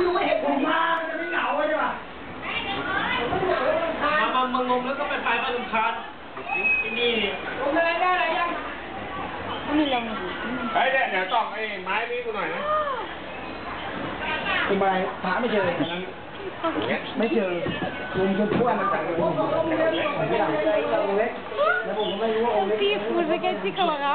อยู่เห็ดผมมาจะไม่เหงาใช่ปะมามึงงงแล้วก็ไปไปมาลำคัญที่นี่ลงอะไรได้อะไรยังก็มีแรงอยู่ไอ้เนี่เดี๋ยวต้องไอ้ไม้นี้กูหน่อยนะคุณไม้หาไม่เจอไม่เจอคุณจะพูดมันต่ากันองเล็กแล้วผมก็ไม่รู้ว่าองเล็ก Die Musiker, die Kamera.